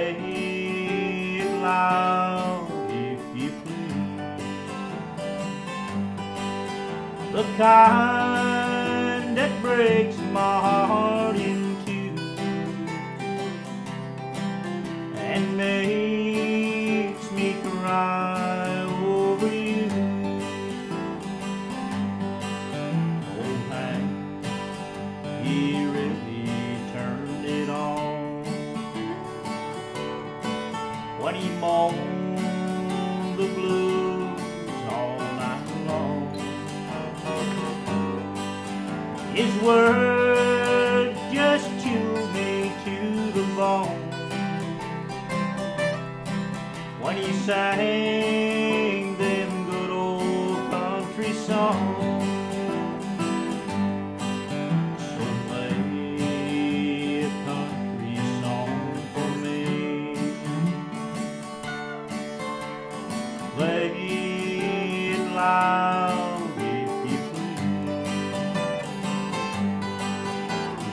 it loud if you please. The kind that breaks my heart in two. And he moaned the blues all night long. His words just chilled me to the bone when he sang them good old country songs.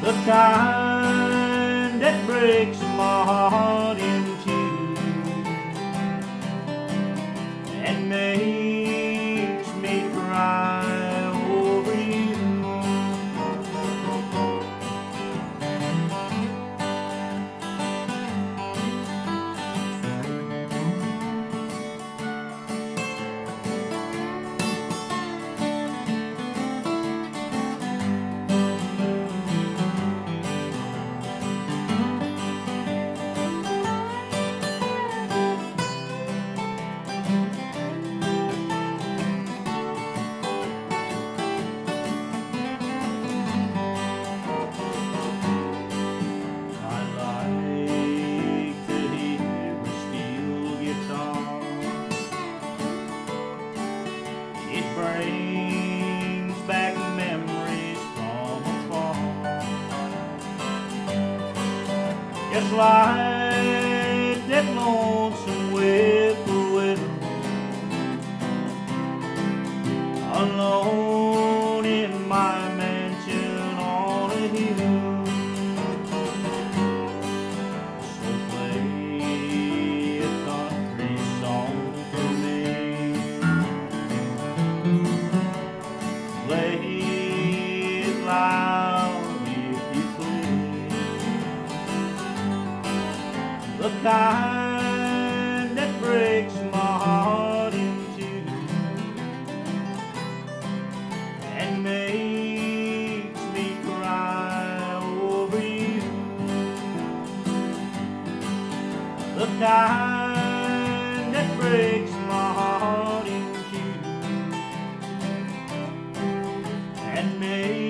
The kind that breaks my heart Just like that lonesome whippoorwill alone in my mansion on a hill. So play a country song for me. Play it loud sign that breaks my heart in two and makes me cry over you. The kind that breaks my heart in two and makes